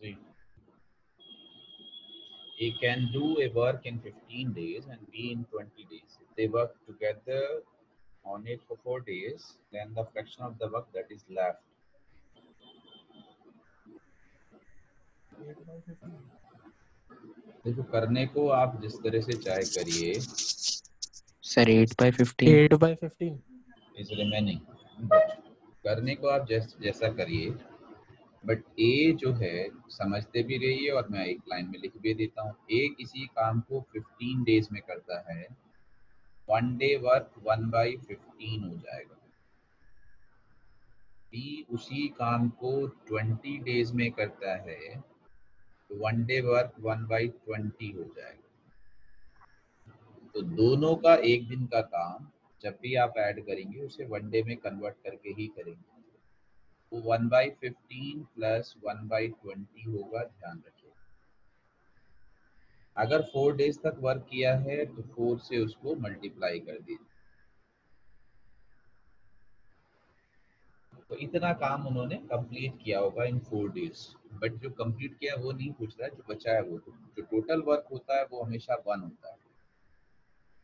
Ji A can do a work in 15 days and B in 20 days. If they work together on it for 4 days, then the fraction of the work that is left. देखो करने को आप जिस तरह से चाहे करिए sir 8 by 15 8 by 15 is remaining करने को आप जैस, जैसा करिए। बट ए जो है समझते भी रहिए और मैं एक लाइन में लिख भी देता हूँ। ए किसी काम को 15 डेज़ में करता है one day work one by fifteen हो जाएगा। बी उसी काम को 20 डेज़ में करता है तो one day work one by twenty हो जाएगा। तो दोनों का एक दिन का काम जब भी आप ऐड करेंगे, उसे वन डे में कन्वर्ट करके ही करेंगे। वो one by fifteen plus one by twenty होगा, ध्यान रखिए। अगर फोर डेज़ तक वर्क किया है तो फोर से उसको मल्टीप्लाई कर दीजिए। तो इतना काम उन्होंने कंप्लीट किया होगा इन फोर डेज़ बट जो कंप्लीट किया वो नहीं पूछ रहा है, जो बचा है वो। जो टोटल वर्क होता है, वो हमेशा वन होता है।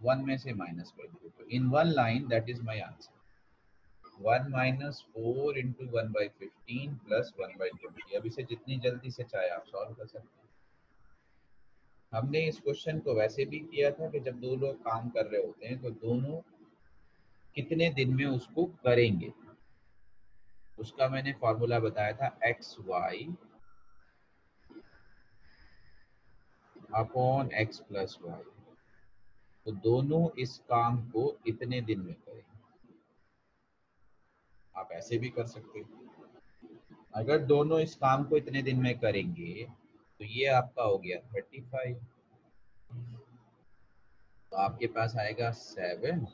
वन में से माइनस कर दो तो in one line that is my answer one minus four into one by fifteen plus one by twenty अब इसे जितनी जल्दी से चाहे आप सॉल्व कर सकते हैं। हमने इस क्वेश्चन को वैसे भी किया था कि जब दो लोग काम कर रहे होते हैं तो दोनों कितने दिन में उसको करेंगे? उसका मैंने फॉर्मूला बताया था X Y upon X plus Y तो दोनों इस काम को इतने दिन में करेंगे आप ऐसे भी कर सकते हो। अगर दोनों इस काम को इतने दिन में करेंगे तो ये आपका हो गया थर्टी फाइव तो आपके पास आएगा सेवन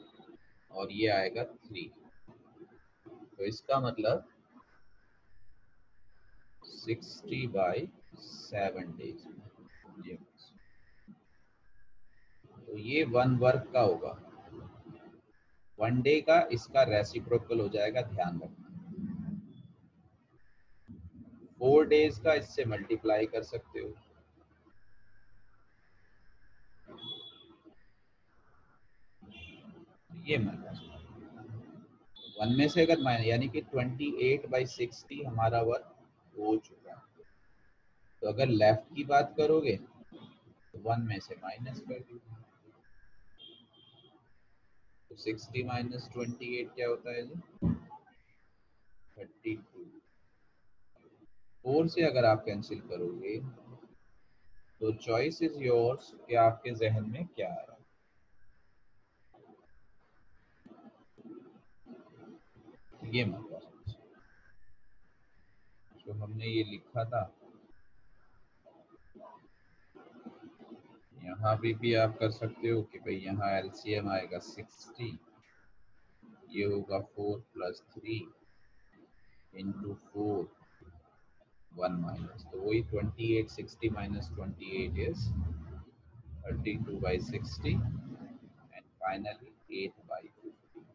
और ये आएगा थ्री तो इसका मतलब सिक्सटी बाई सेवन डेज़ तो ये वन वर्क का होगा। वन डे का इसका रेसिप्रोकल हो जाएगा, ध्यान रखना। फोर डेज़ का इससे मल्टीप्लाई कर सकते हो। ये वन में से अगर माइनस यानी कि ट्वेंटी एट बाई सिक्सटी हमारा वर्क हो चुका है। तो अगर लेफ़्ट की बात करोगे तो वन में से माइनस कर दीजिए तो सिक्सटी माइनस ट्वेंटी एट क्या होता है जी? Thirty two. फोर से अगर आप कैंसिल करोगे तो चॉइस इज़ योर्स कि आपके जहन में क्या आ रहा है। ये मतलब हमने ये लिखा था यहाँ भी भी आप कर सकते हो कि भाई यहाँ एलसीएम आएगा सिक्सटी ये होगा four plus three into four one minus. तो वही twenty eight sixty minus twenty eight is thirty two by sixty and finally eight by fifty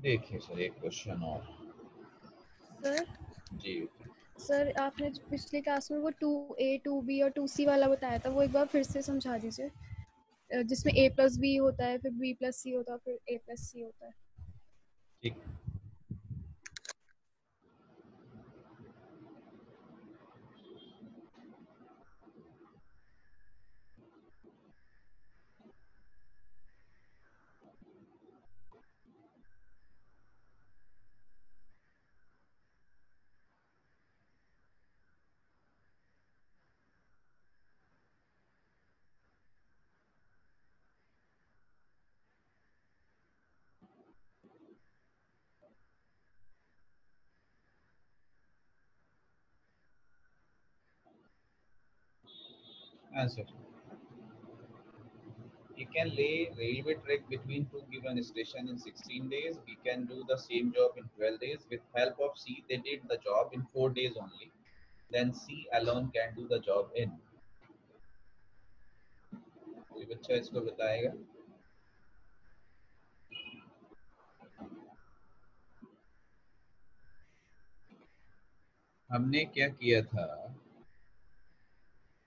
देखिए सर एक क्वेश्चन और। सर? जी सर, आपने पिछले क्लास में वो टू ए टू बी और टू सी वाला बताया था, वो एक बार फिर से समझा दीजिए। जिसमें ए प्लस बी होता है, फिर बी प्लस सी होता है, फिर ए प्लस सी होता है। ठीक। answer. we can lay railway track between two given station in 16 days. We can do the same job in 12 days. With help of C, they did the job in 4 days only. Then C alone can do the job in. कोई बच्चा इसको बताएगा हमने क्या किया था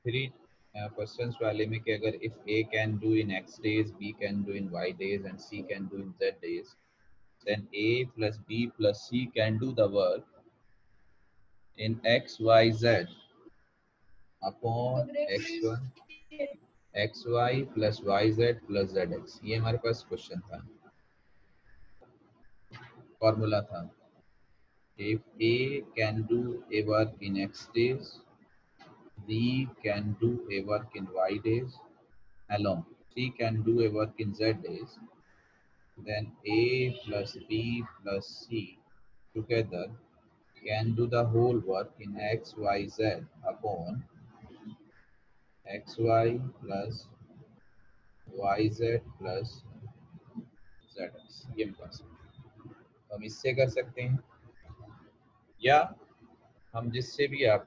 three first sense वाले में कि अगर if A can do in X days B can do in Y days and C can do in Z days then A plus B plus C can do the work in X Y Z upon X one X Y plus Y Z plus Z X ये हमारे पास question था। Formula था। If A can do a work in X days b can do a work in y days along c can do a work in z days then A plus B plus C together can do the whole work in X, Y, Z upon XY plus YZ plus ZX. ये पास हम इससे कर सकते हैं या हम जिससे भी आप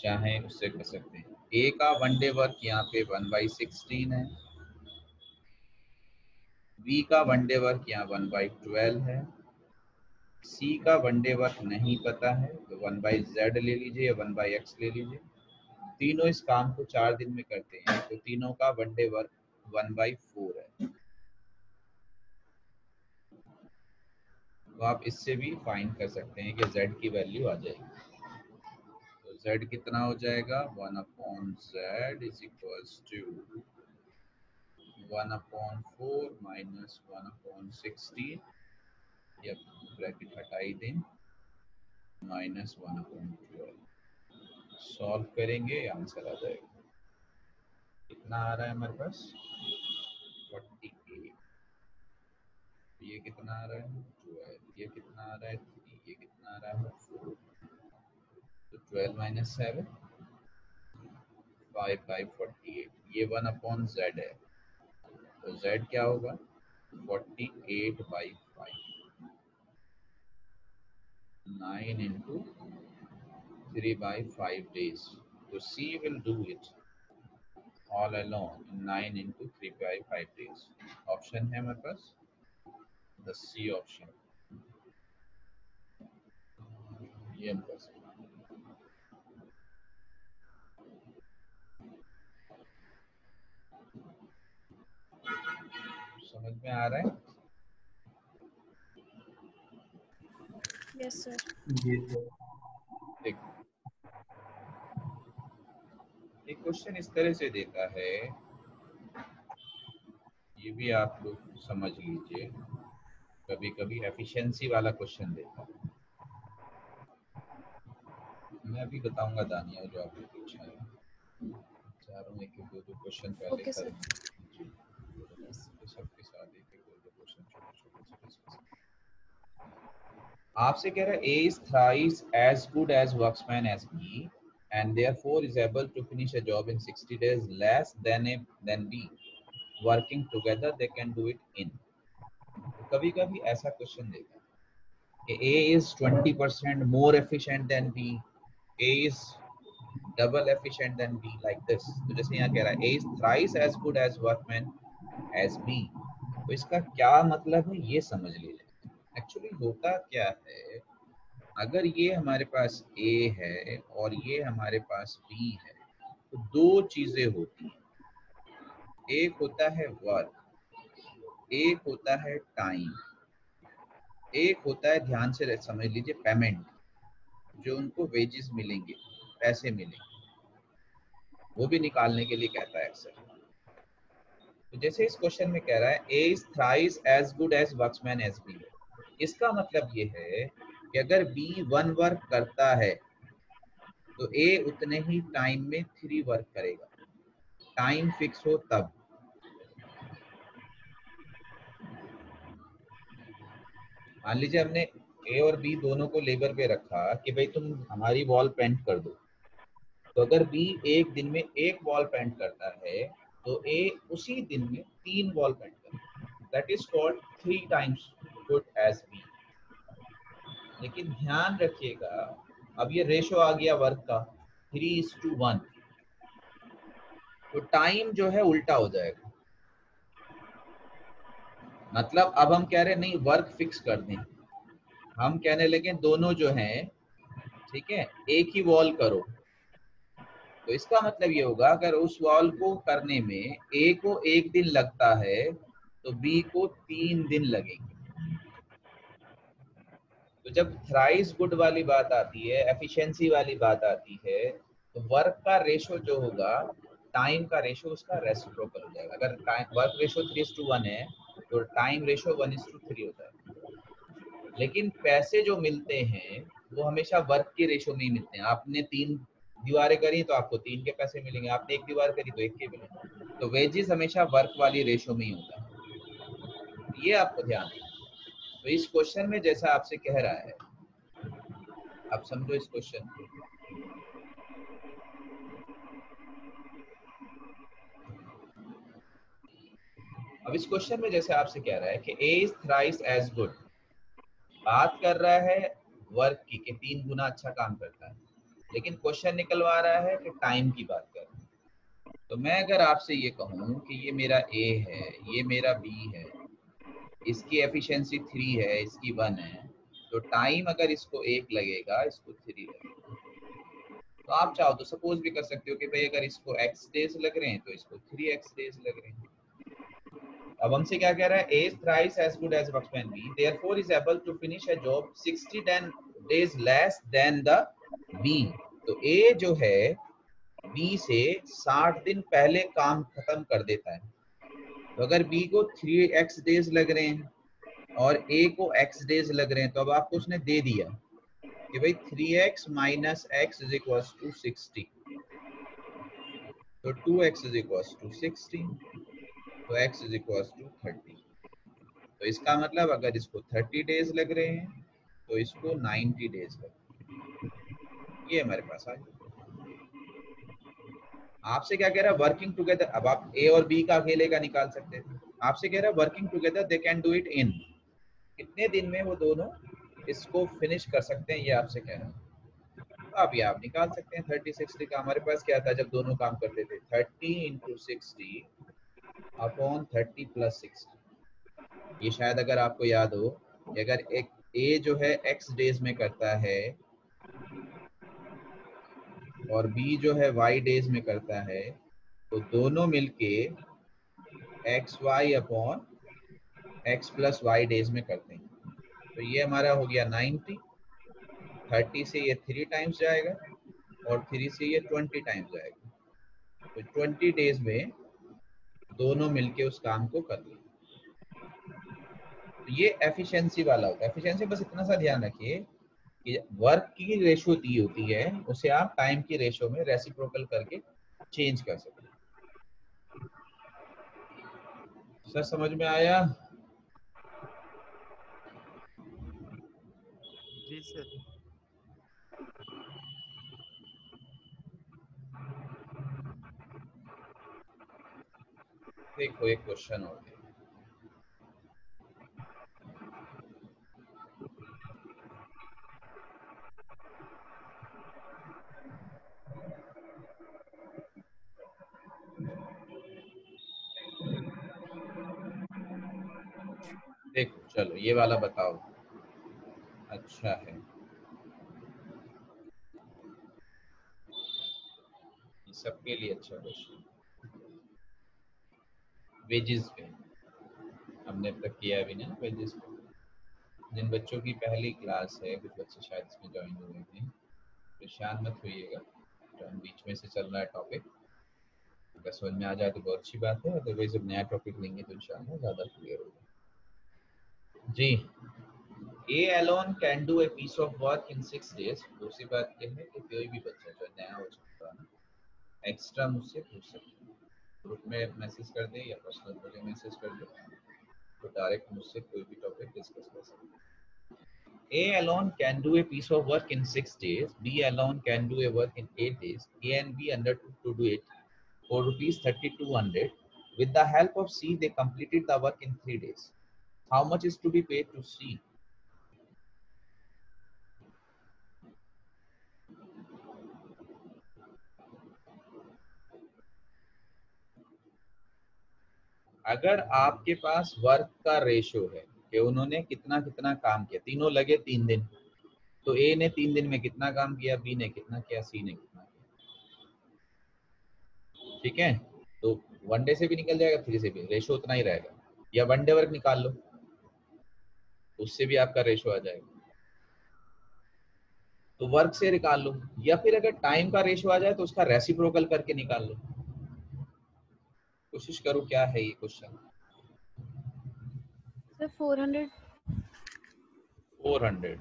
चाहें उससे कर सकते हैं। ए का वन डे वर्क यहाँ पे वन बाई सिक्सटीन है। बी का वन डे वर्क यहाँ वन बाई ट्वेल्व है। सी का वन डे वर्क नहीं पता है तो वन बाई जेड ले लीजिए या वन बाई एक्स ले लीजिए। तीनों इस काम को चार दिन में करते हैं तो तीनों का one day work one by four है। तो आप इससे भी फाइंड कर सकते हैं कि z की वैल्यू आ जाएगी। Z कितना हो जाएगा? One upon Z is equals to one upon four minus one upon sixteen या ब्रैकेट हटाई दें। Minus one upon twelve solve करेंगे आंसर आ जाएगा। कितना आ रहा है हमारे पास? फोर्टी एट ये कितना आ रहा है? ट्वेल्व ये कितना आ रहा है? थ्री ये कितना आ रहा है? फोर तो twelve minus seven five by forty eight ये वन अपॉन जेड है। तो z क्या होगा? 48 by five nine into three by five days तो will do it all alone in nine into three by five days. Option है हमारे पास? The c option. ये हमारे पास समझ में आ रहा है? यस सर देख। एक क्वेश्चन इस तरह से देता है ये भी आप लोग समझ लीजिए कभी कभी एफिशिएंसी वाला क्वेश्चन देता है। मैं अभी बताऊँगा दानिया जो आपने पूछा है। चारों एक दो दो क्वेश्चन पहले Okay, sir. करेंगे जी सबके साथ एक एक दो दो क्वेश्चन छोटे छोटे से discuss आपसे कह रहा है A is thrice as good as workman as B and therefore is able to finish a job in 60 days less than A then B working together they can do it in कभी-कभी ऐसा question देता कि A is 20% more efficient than B A is double efficient than B like this तो जैसे यहाँ कह रहा है A is thrice as good as workman as B तो इसका क्या मतलब है, ये समझ लीजिए एक्चुअली होता क्या है? अगर ये हमारे पास ए है और ये हमारे पास बी है तो दो चीज़ें होती हैं। एक होता है वर्क एक होता है टाइम एक होता है ध्यान से समझ लीजिए पेमेंट जो उनको वेजेस मिलेंगे, पैसे मिलेंगे। वो भी निकालने के लिए कहता है अक्सर तो जैसे इस क्वेश्चन में कह रहा है A is thrice as good as workman as B इसका मतलब ये है कि अगर बी वन वर्क करता है तो ए उतने ही टाइम में थ्री वर्क करेगा। टाइम फिक्स हो तब। मान लीजिए हमने ए और बी दोनों को लेबर पे रखा कि भाई तुम हमारी वॉल पेंट कर दो। तो अगर बी एक दिन में एक वॉल पेंट करता है तो ए उसी दिन में तीन वॉल पेंट करेगा। That is called three times good as B लेकिन ध्यान रखिएगा, अब ये रेशो आ गया वर्क का थ्री इज़ टू वन तो टाइम जो है उल्टा हो जाएगा। मतलब अब हम कह रहे नहीं वर्क फिक्स कर दें। हम कहने लगे, दोनों जो हैं, ठीक है, एक ही वॉल करो। तो इसका मतलब ये होगा, अगर उस वॉल को करने में ए को एक दिन लगता है तो बी को तीन दिन लगेंगे। तो जब थ्राइस गुड वाली बात आती है एफिशिएंसी वाली बात आती है तो वर्क का रेशो जो होगा टाइम का रेशो उसका रेसिप्रोकल हो जाएगा। अगर work ratio three is to one है तो time ratio one is to three होता है। लेकिन पैसे जो मिलते हैं, वो हमेशा वर्क के रेशो में ही मिलते हैं। आपने तीन दीवारें करी तो आपको तीन के पैसे मिलेंगे। आपने एक दीवार करी तो एक के मिलेंगे। तो वेजेस हमेशा वर्क वाली रेशो में ही होता है। ये आपको ध्यान तो इस क्वेश्चन में जैसा आपसे कह रहा है, आप समझो इस क्वेश्चन को। अब इस क्वेश्चन में जैसे आपसे कह रहा है कि A is thrice as good बात कर रहा है वर्क की, कि तीन गुना अच्छा काम करता है। लेकिन क्वेश्चन निकलवा रहा है कि टाइम की बात कर रहा है। तो मैं अगर आपसे ये कहूँ कि ये मेरा ए है, ये मेरा बी है इसकी एफिशिएंसी थ्री है, इसकी वन है। तो टाइम अगर इसको एक लगेगा, इसको थ्री लगेगा तो आप चाहो तो सपोज़ भी कर सकते हो कि भाई अगर इसको एक्स डेज़ लग रहे हैं तो इसको थ्री एक्स डेज़ लग रहे हैं। अब हमसे क्या कह रहा है? A thrice as good as workman B therefore is able to finish a job 60 days less than the B तो ए जो है बी से 60 दिन पहले काम खत्म कर देता है। तो अगर बी को 3x डेज़ लग रहे हैं और ए को एक्स डेज़ लग रहे हैं तो अब आपको उसने दे दिया कि भाई 3x minus X is equal to sixty तो 2x is equal to sixty तो x is equal to thirty तो इसका मतलब अगर इसको 30 डेज़ लग रहे हैं तो इसको 90 डेज़ लग ये हमारे पास आ आपसे क्या कह रहा है वर्किंग टुगेदर अब आप ए और बी का अकेले का निकाल सकते थे आपसे कह रहा है working together they can do it in कितने दिन में वो दोनों इसको फिनिश कर सकते हैं, ये आपसे कह रहा है। अब ये आप निकाल सकते हैं थर्टी सिक्सटी का। हमारे पास क्या था, जब दोनों काम करते थे thirty into sixty upon thirty plus sixty ये शायद अगर आपको याद हो अगर एक ए जो है एक्स डेज़ में करता है और बी जो है वाई डेज़ में करता है तो दोनों मिलके X Y upon X plus Y days में करते हैं। तो ये हमारा हो गया 90 30 से ये थ्री टाइम्स जाएगा और थ्री से ये 20 टाइम्स जाएगा। तो 20 डेज़ में दोनों मिलके उस काम को कर लें तो ये एफिशिएंसी वाला होता है। एफिशिएंसी बस इतना सा ध्यान रखिए कि वर्क की रेशो दी होती है उसे आप टाइम की रेशो में रेसिप्रोकल करके चेंज कर सकते हैं। सर समझ में आया? जी सर। देखो एक क्वेश्चन और दे देखो, चलो, ये वाला बताओ। अच्छा है। सबके लिए अच्छा क्वेश्चन वेजेस पे। हमने तक किया भी ना वेजेस पे। जिन बच्चों की पहली क्लास है, कुछ बच्चे शायद इसमें ज्वाइन हुए थे। परेशान मत होइएगा। तो हम बीच में से चल रहा है टॉपिक अगर समझ में आ जाए तो बहुत अच्छी बात है। अदरवाइज़ जब नया टॉपिक लेंगे तो इंशाल्लाह ज़्यादा क्लियर होगा। जी A alone can do a piece of work in six days दूसरी बात यह है कि कोई भी बच्चा जो नया हो सकता है एक्स्ट्रा मुझसे पूछ सकते हैं ग्रुप में मैसेज कर दे या पर्सनल मुझे मैसेज कर दे तो डायरेक्ट मुझसे कोई भी टॉपिक डिस्कस कर सकते हैं A alone can do a piece of work in six days. B alone can do a work in eight days. A and B undertook to do it for rupees 3200. With the help of C, they completed the work in three days. How much is to be paid to C? अगर आपके पास work का ratio है कि उन्होंने कितना कितना काम किया, तीनों लगे तीन दिन तो ए ने तीन दिन में कितना काम किया बी ने कितना किया सी ने कितना किया। ठीक है? तो वन डे से भी निकल जाएगा थ्री से भी। रेशो उतना ही रहेगा। या वन डे वर्क निकाल लो। उससे भी आपका रेशो आ जाएगा। तो वर्क से निकाल लो या फिर अगर टाइम का रेशो आ जाए तो उसका रेसिप्रोकल करके निकाल लो। कोशिश करो क्या है ये question sir 400 400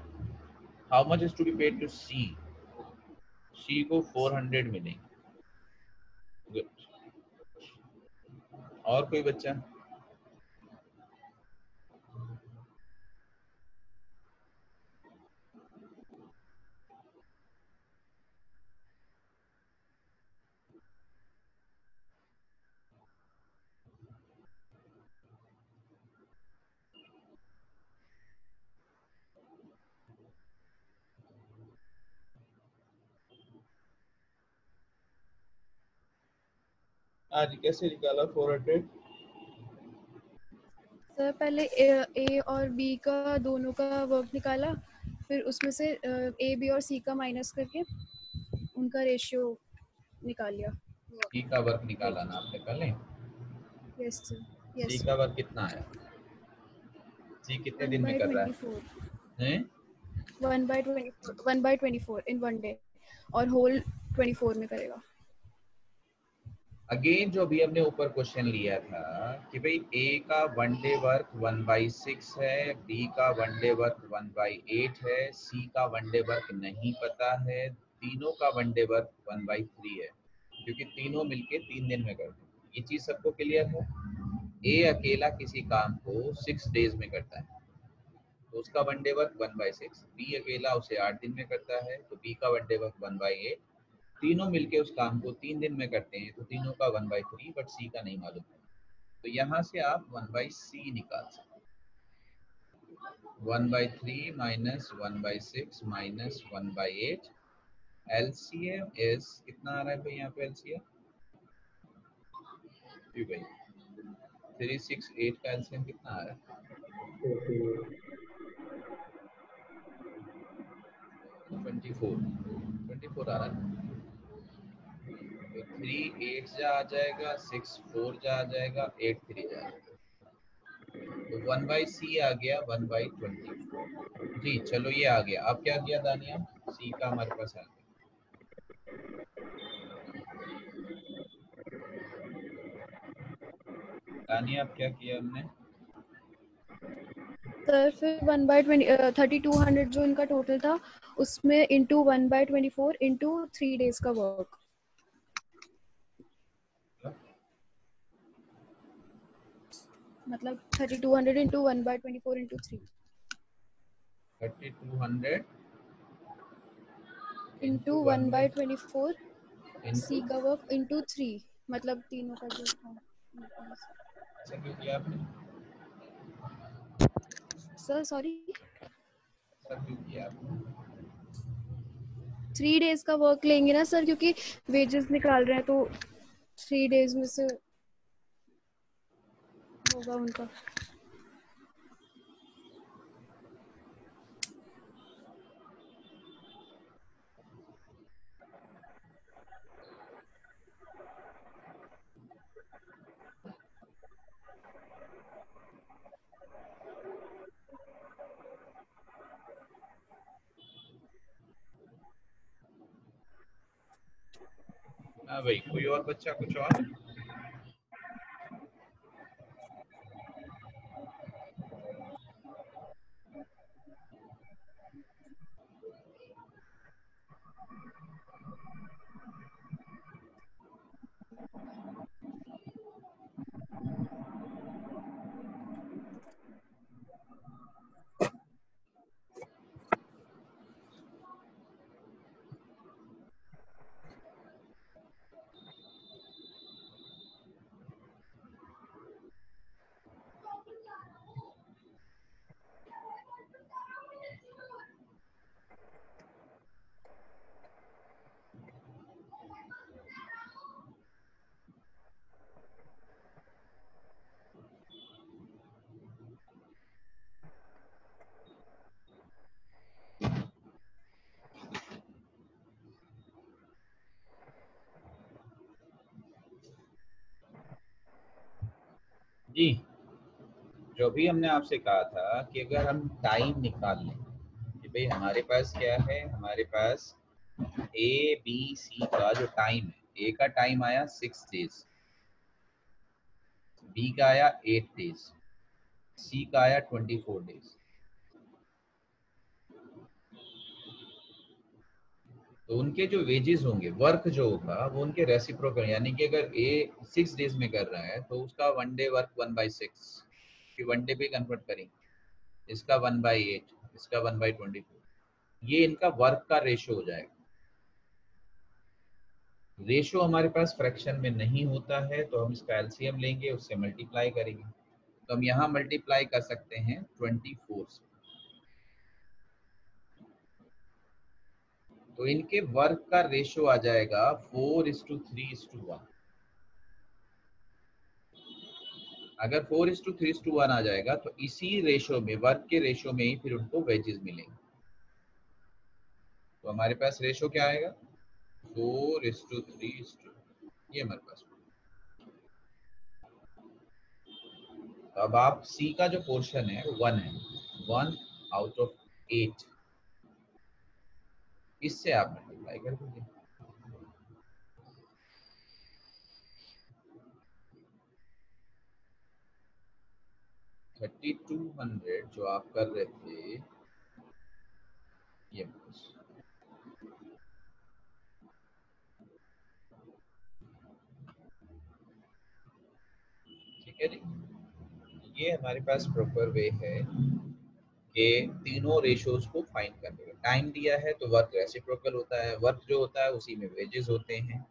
how much is to be paid to C C को 400 मिलेंगे। गुड और कोई बच्चा? आज कैसे निकाला 400 सर पहले ए और बी का दोनों का वर्क निकाला फिर उसमें से ए बी और सी का माइनस करके उनका रेशियो निकाल लिया। सी का वर्क निकाला ना आपने कल नहीं यस सर सी का वर्क कितना आया? सी कितने दिन में कर रहा है? हैं? One by twenty one by twenty four in one day और होल ट्वेंटी फोर में करेगा। अगेन जो अभी हमने ऊपर क्वेश्चन लिया था कि भाई ए का one day work one by six है बी का one day work one by eight है सी का वन डे वर्क नहीं पता है, तीनों का one day work one by three है। क्योंकि तीनों मिलके तीन दिन में करते हैं। ये चीज़ सबको क्लियर है? ए अकेला किसी काम को सिक्स डेज़ में करता है। तो उसका one day work one by six B अकेला उसे आठ दिन में करता है तो बी का one day work one by eight तीनों मिलके उस काम को तीन दिन में करते हैं तो तीनों का one by three but C का नहीं मालूम है। तो यहाँ से आप वन बाई सी निकाल सकते one by three minus one by six minus one by eight LCM is कितना आ रहा है भाई यहाँ पे एलसीएम जी भाई थ्री सिक्स एट का एलसीएम कितना आ रहा है? ट्वेंटी फोर ट्वेंटी फोर आ रहा है। तो थ्री एट जा आ जाएगा सिक्स फोर जा आ जाएगा एट थ्री जा तो वन बाई सी आ गया वन बाई ट्वेंटी जी, चलो ये आ गया। अब क्या किया दानिया? सी का हमारे पास आ गया। दानिया, अब क्या किया हमने? सर, फिर one by twenty thirty two hundred जो इनका टोटल था, उसमें into one by twenty four into three days का वर्क मतलब thirty two hundred into one by twenty four into three thirty two hundred into one by twenty four C का work into three मतलब तीनों का जो था ऐसा क्यों किया आपने? सर सॉरी ऐसा क्यों किया आपने? थ्री डेज़ का वर्क लेंगे ना सर क्योंकि वेजेस निकाल रहे हैं तो थ्री डेज़ में से होगा उनका हाँ भाई कोई और बच्चा कुछ और जी। जो भी हमने आपसे कहा था कि अगर हम टाइम निकाल लें कि भाई हमारे पास क्या है, हमारे पास ए बी सी का जो टाइम है ए का टाइम आया सिक्स डेज़ बी का आया एट डेज़ सी का आया ट्वेंटी फोर डेज़ तो उनके जो वेजेस होंगे वर्क जो होगा, वो उनके रेसिप्रोकल यानी कि अगर ए सिक्स डेज़ में कर रहा है तो उसका one day work one by six one day पे कन्वर्ट करेंगे। इसका वन बाई एट इसका वन बाई ट्वेंटी फोर ये इनका वर्क का रेशो हो जाएगा। रेशो हमारे पास फ्रैक्शन में नहीं होता है तो हम इसका एलसीएम लेंगे, उससे मल्टीप्लाई करेंगे। तो हम यहाँ मल्टीप्लाई कर सकते हैं ट्वेंटी फोर से। तो इनके वर्क का रेशो आ जाएगा four is to three is to one अगर four is to three is to one आ जाएगा तो इसी रेशो में वर्क के रेशो में ही फिर उनको वेजेस मिलेंगे। तो हमारे पास रेशो क्या आएगा? Four is to three is to ये हमारे पास। अब आप सी का जो पोर्शन है वन है। वन आउट ऑफ़ एट इससे आप मल्टीप्लाई कर दीजिए थर्टी टू हंड्रेड जो आप कर रहे थे, ये ठीक है जी? ये हमारे पास प्रॉपर वे है। कि तीनों रेशोज को फाइंड करने का। टाइम दिया है तो वर्क रेसिप्रोकल होता है। वर्क जो होता है उसी में वेजेस होते हैं।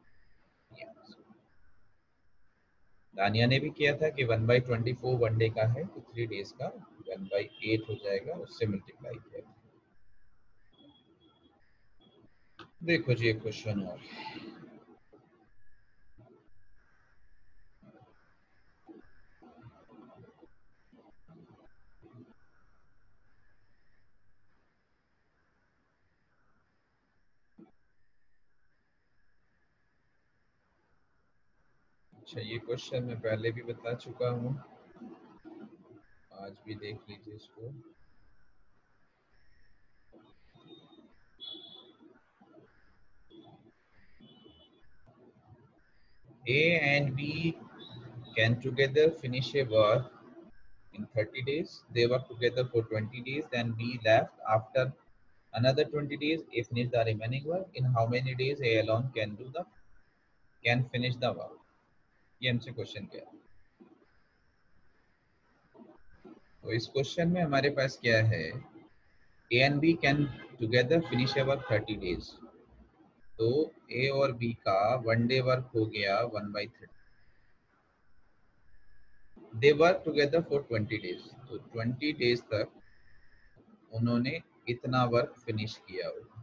दानिया ने भी किया था कि one by twenty four one day का है तो थ्री डेज़ का वन बाई एट हो जाएगा, उससे मल्टीप्लाई किया। देखो जी एक क्वेश्चन और। अच्छा ये क्वेश्चन मैं पहले भी बता चुका हूँ आज भी देख लीजिए इसको A and B can together finish a work in 30 days. They work together for 20 days. Then B left after another 20 days. A finish the remaining work. In how many days A alone can do the can finish the work? ये हमसे question किया। तो इस question में हमारे पास क्या है? A and B can together finish a work thirty days तो ए और बी का वन डे वर्क हो गया one by thirty they work together for twenty days तो ट्वेंटी डेज़ तक उन्होंने इतना वर्क फिनिश किया होगा।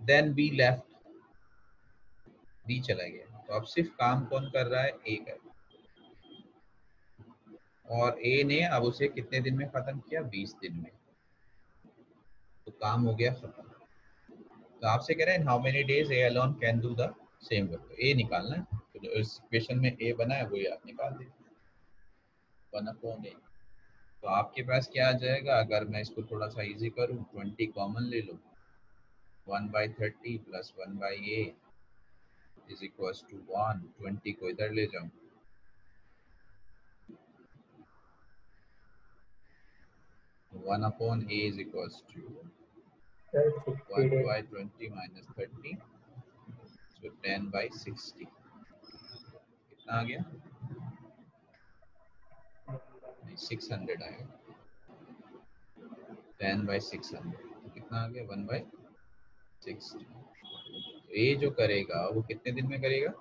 देन बी लेफ़्ट बी चला गया। तो अब सिर्फ़ काम कौन कर रहा है? ए कर और ए ने अब उसे कितने दिन में खत्म किया? बीस दिन में। तो काम हो गया खत्म। तो आपसे कह रहे हैं how many days A alone can do the same work A निकालना है। तो इस इक्वेशन में ए बना है वही आप निकाल दीजिए वन अपॉन ए तो आपके पास क्या आ जाएगा? अगर मैं इसको थोड़ा सा इजी करूँ ट्वेंटी कॉमन ले लो। One by thirty plus one by A is equals to one twenty को इधर ले जाऊँ। One upon A is equals to one by twenty minus thirty so ten by sixty कितना आ गया? सिक्स हंड्रेड आएगा ten by six hundred कितना आ गया? वन बाई सिक्सटी ए जो करेगा, वो कितने दिन में करेगा?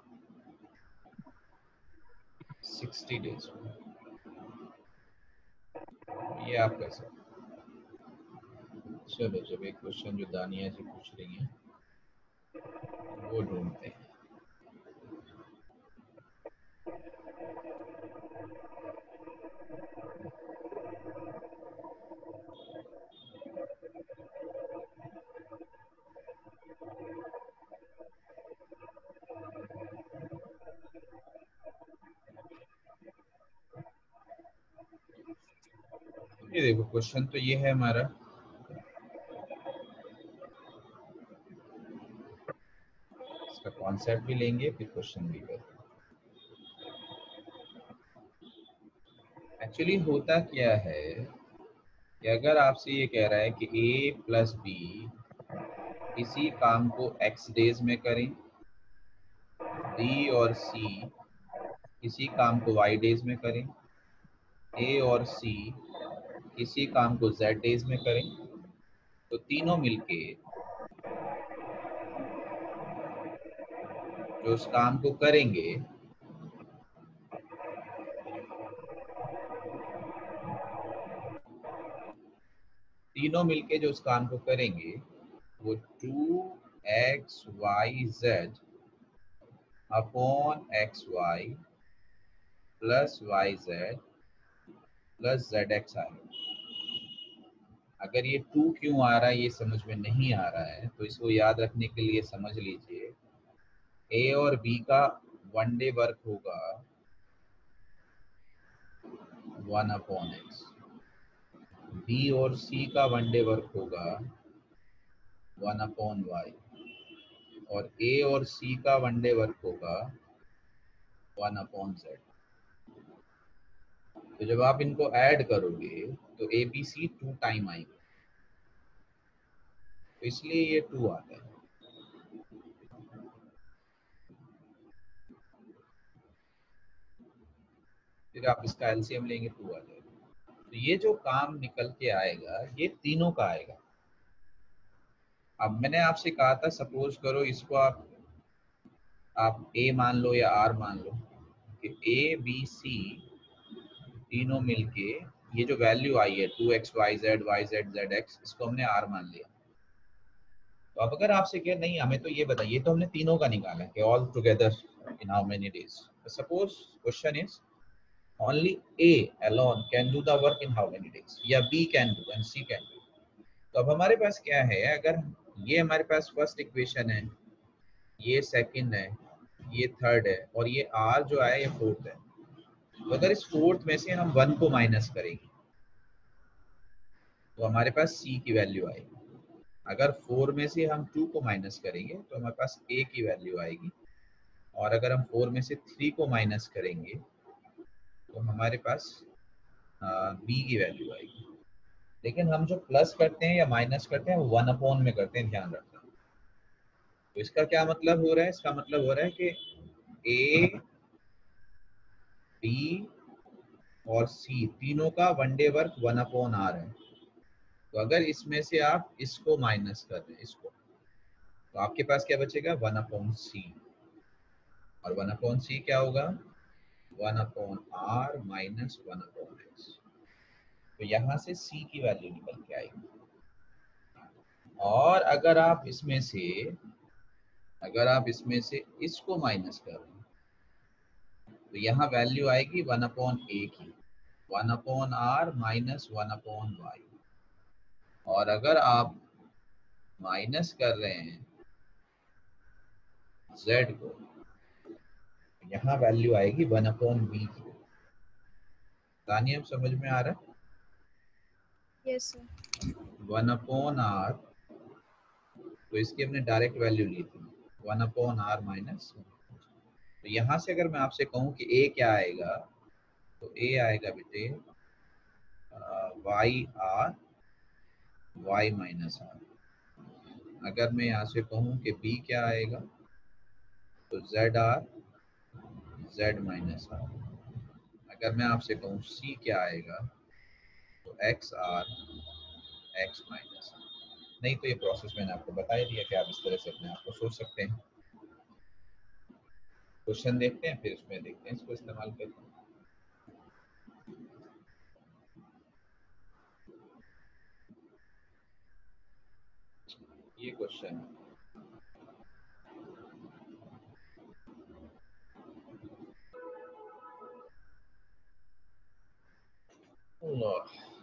सिक्सटी डेज़ ये आप कर सकते चलो, जब एक क्वेश्चन जो दानिया जी पूछ रही हैं, वो ढूंढते हैं। क्वेश्चन तो ये है हमारा। इसका कॉन्सेप्ट भी लेंगे, फिर क्वेश्चन भी करेंगे। एक्चुअली होता क्या है कि अगर आपसे ये कह रहा है कि ए प्लस बी किसी काम को एक्स डेज़ में करें बी और सी किसी काम को वाई डेज़ में करें ए और सी किसी काम को जेड डेज़ में करें तो तीनों मिलके जो उस काम को करेंगे, तीनों मिलके जो उस काम को करेंगे, वो two X Y Z upon X Y plus Y Z plus Z X आ आएगा अगर ये टू क्यों आ रहा है, ये समझ में नहीं आ रहा है तो इसको याद रखने के लिए समझ लीजिए ए और बी का वन डे वर्क होगा वन अपॉन एक्स बी और सी का वन डे वर्क होगा वन अपॉन वाई और ए और सी का वन डे वर्क होगा वन अपॉन जेड तो जब आप इनको ऐड करोगे तो A B C two time आएँगे। तो इसलिए ये टू आता है फिर आप इसका एलसीएम लेंगे टू आ जाएगा। तो ये जो काम निकल के आएगा, ये तीनों का आएगा। अब मैंने आपसे कहा था सपोज़ करो इसको आप आप ए मान लो या आर मान लो, कि ए बी सी तीनों मिलके ये जो वैल्यू आई है two X Y Z Y Z Z X इसको हमने आर मान लिया। तो अब अगर आपसे कहे, नहीं, हमें तो ये बताइए तो हमने तीनों का निकाला कि all together in how many days suppose question is only A alone can do the work in how many days? या B can do and C can do तो अब हमारे पास क्या है, अगर ये हमारे पास फ़र्स्ट इक्वेशन है, ये सेकंड है, ये थर्ड है, और ये R जो है ये फोर्थ है तो अगर इस फोर्थ में से हम वन को माइनस करेंगे तो हमारे पास C की वैल्यू आएगी। अगर फोर में से हम टू को माइनस करेंगे तो हमारे पास A की वैल्यू आएगी। और अगर हम फोर में से थ्री को माइनस करेंगे तो हमारे पास बी की वैल्यू आएगी। लेकिन हम जो प्लस करते हैं या माइनस करते हैं वन अपॉन में करते हैं, ध्यान रखना। तो इसका क्या मतलब हो रहा है? इसका मतलब हो रहा है कि ए बी और सी, तीनों का one day work one upon R है। तो अगर इसमें से आप इसको माइनस कर दें, इसको तो आपके पास क्या बचेगा? वन अपॉन सी और वन अपॉन सी क्या होगा? One upon R minus one upon X तो यहाँ से सी की वैल्यू निकल के आएगी। और अगर आप इसमें से, अगर आप इसमें से इसको माइनस कर रहे तो यहाँ वैल्यू आएगी वन अपॉन ए की। One upon R minus one upon Y और अगर आप माइनस कर रहे हैं z को यहाँ वैल्यू आएगी वन अपॉन बी की। तानियम समझ में आ रहा है? यस वन अपॉन आर तो इसकी हमने डायरेक्ट वैल्यू ली थी। वन अपॉन आर माइनस तो यहाँ से अगर मैं आपसे कहूँ कि ए क्या आएगा तो ए आएगा बेटे Y R Y minus R अगर मैं यहाँ से कहूँ कि बी क्या आएगा तो Z R Z minus R अगर मैं आपसे कहूँ सी क्या आएगा तो X R X minus R नहीं तो ये प्रोसेस मैंने आपको बता ही दिया कि आप इस तरह से अपने आप को सोच सकते हैं। क्वेश्चन देखते हैं फिर उसमें देखते हैं इसको इस्तेमाल करते हैं ये क्वेश्चन है.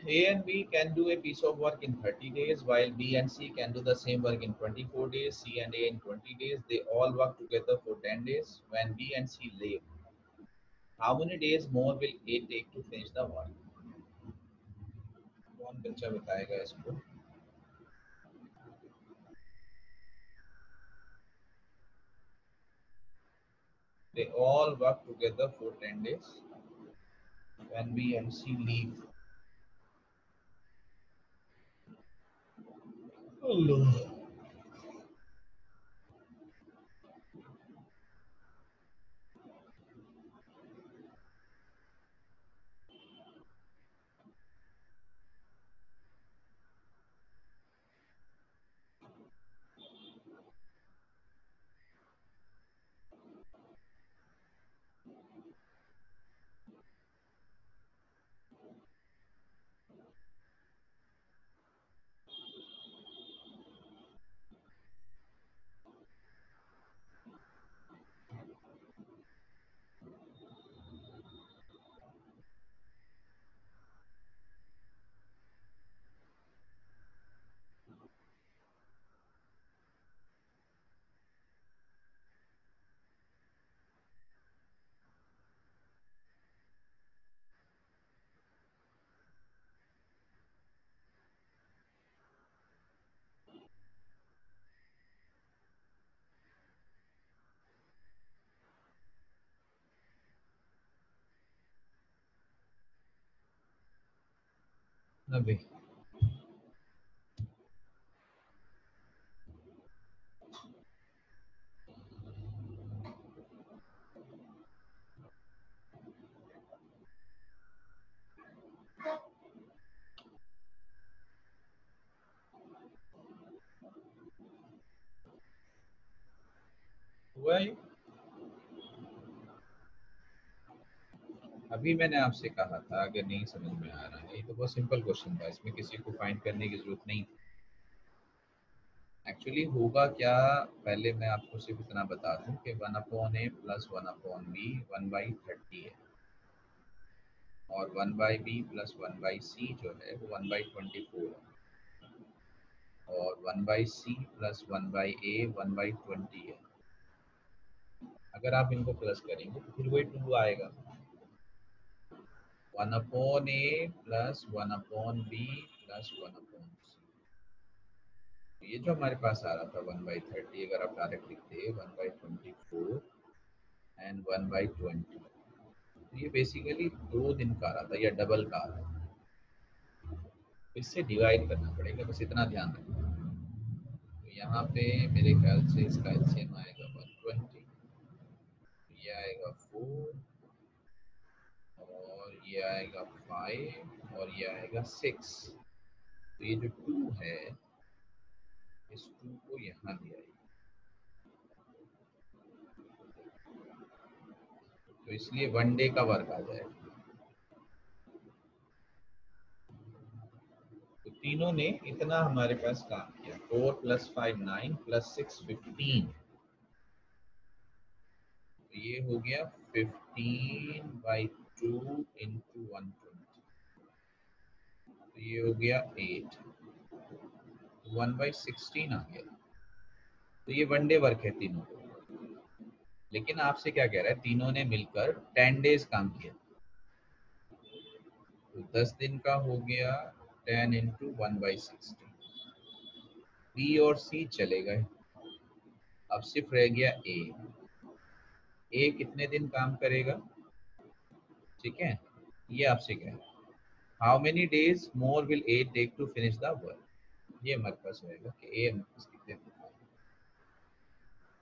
A and B can do a piece of work in 30 days, while B and C can do the same work in 24 days, C and A in 20 days. They all work together for 10 days. When B and C leave, how many days more will A take to finish the work? कौन बच्चा बताएगा इसको they all work together for 10 days when we MC leave Hola. नब्बे हुआ ये अभी मैंने आपसे कहा था, अगर नहीं समझ में आ रहा है तो बहुत सिंपल क्वेश्चन था, इसमें किसी को फाइंड करने की ज़रूरत नहीं एक्चुअली होगा क्या, पहले मैं आपको सिर्फ़ इतना बता दूँ कि one upon A plus one upon B one by thirty है। और one by B plus one by C जो है, वो वन बाई ट्वेंटी फोर है। और one by C plus one by A one by twenty है। अगर आप इनको प्लस करेंगे तो फिर वही टू आएगा। One upon A plus one upon B plus one upon C ये जो हमारे पास आ रहा था वन बाई थर्टी अगर आप डायरेक्ट लिखते one by twenty four and one by twenty ये बेसिकली दो दिन का आ रहा था, या डबल का आ रहा था। इससे डिवाइड करना पड़ेगा, बस इतना ध्यान रखना। तो यहाँ पे मेरे ख्याल से इसका एलसीएम आएगा वन ट्वेंटी ये आएगा फोर और आएगा फाइव और ये आएगा सिक्स तो ये जो टू है, इस टू को यहाँ दिया है। तो इसलिए वन डे का वर्क आ जाएगा। तो तीनों ने इतना हमारे पास काम किया। Four plus five nine plus six fifteen ये हो गया fifteen by two into one twenty तो ये हो गया एट वन बाई सिक्सटीन आ गया। तो ये वन डे वर्क है तीनों को। लेकिन आपसे क्या कह रहा है? तीनों ने मिलकर टेन डेज़ काम किया। तो दस दिन का हो गया ten into one by sixteen B और सी चले गए। अब सिर्फ़ रह गया ए ए कितने दिन काम करेगा? ठीक है? ये आपसे कह how many days more will A take to finish the work ये हमारे पास रहेगा कि ए हमारे पास कितने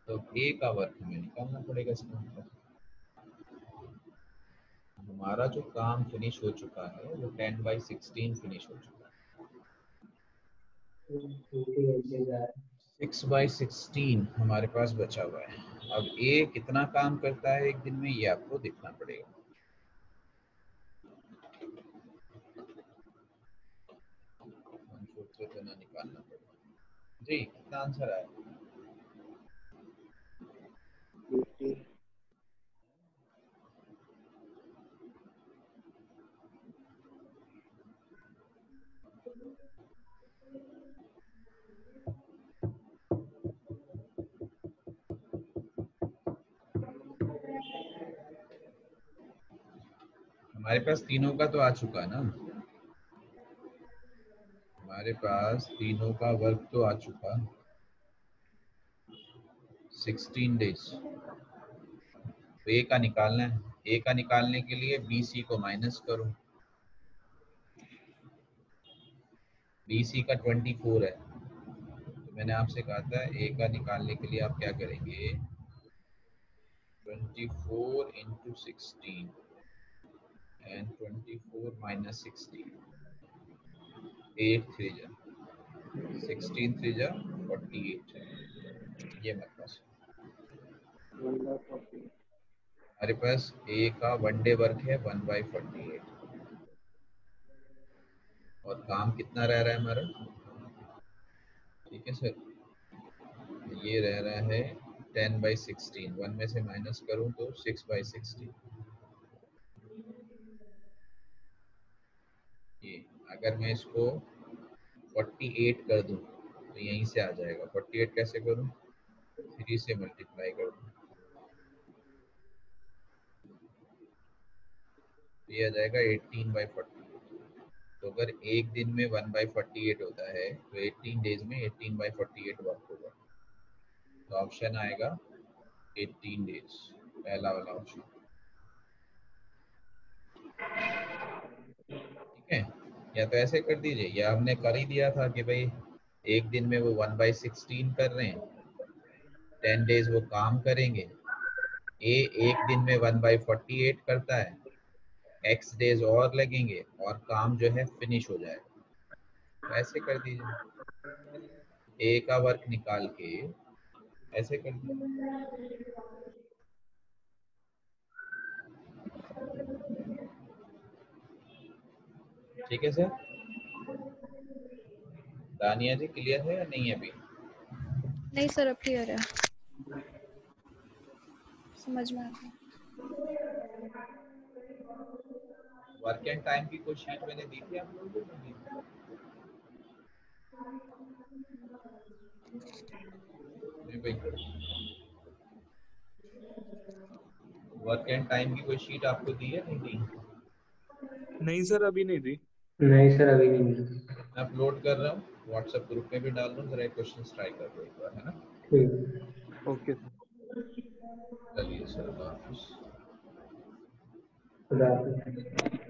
तो ए का वर्क हमें निकालना पड़ेगा इसका मतलब हमारा जो काम फिनिश हो चुका है, वो टेन बाई सिक्सटीन फिनिश हो चुका है। सिक्स बाई सिक्सटीन हमारे पास बचा हुआ है। अब ए कितना काम करता है एक दिन में, ये आपको देखना पड़ेगा। निकालना पड़ेगा जी कितना आंसर आया। हमारे पास तीनों का तो आ चुका है ना। हमारे पास तीनों का वर्क तो आ चुका। 16 डेज़ तो ए का निकालना है। ए का निकालने के लिए बी सी को माइनस करो। बी सी का 24 है। तो मैंने आपसे कहा था ए का निकालने के लिए आप क्या करेंगे? 24 into 16 and 24 minus 16 8 3 जा 16 3 जा 48 ये मेरे पास हमारे पास ए का वन डे वर्क है वन बाई फोर्टी एट और काम कितना रह रहा है हमारा? ठीक है सर ये रह रहा है टेन बाई सिक्सटीन वन में से माइनस करूँ तो सिक्स बाई सिक्सटीन ये, अगर मैं इसको फोर्टी एट कर दूँ तो यहीं से आ जाएगा। फोर्टी एट कैसे करूँ? थ्री से मल्टीप्लाई कर दूँ। तो ये आ जाएगा एटीन बाई फोर्टी तो अगर एक दिन में वन बाई फोर्टी होता है तो एटीन डेज़ में एटीन बाई फोर्टी वर्क होगा। तो ऑप्शन आएगा 18 डेज़ पहला वाला ऑप्शन ठीक है? या तो ऐसे कर दीजिए, या हमने कर ही दिया था कि भाई, एक दिन में वो वन बाई सिक्सटीन कर रहे हैं। टेन डेज़ वो काम करेंगे। ए एक दिन में वन बाई फोर्टी एट करता है। एक्स डेज़ और लगेंगे और काम जो है फिनिश हो जाएगा तो ऐसे कर दीजिए। ए का वर्क निकाल के ऐसे कर ठीक है सर? दानिया जी क्लियर है या नहीं अभी? नहीं सर अब क्लियर है। समझ में आ गया। वर्क एंड टाइम की कोई शीट मैंने दी थी आप लोगों को? नहीं भाई। वर्क एंड टाइम की कोई शीट आपको दी है नहीं? दी नहीं सर अभी नहीं दी। नहीं सर अभी नहीं मिली। मैं अपलोड कर रहा हूँ। व्हाट्सएप ग्रुप में भी डाल दूँ जरा क्वेश्चन ट्राई कर दो एक बार है ना? ठीक। ओके चलिए सर अल्लाह खुदा हाफिज़।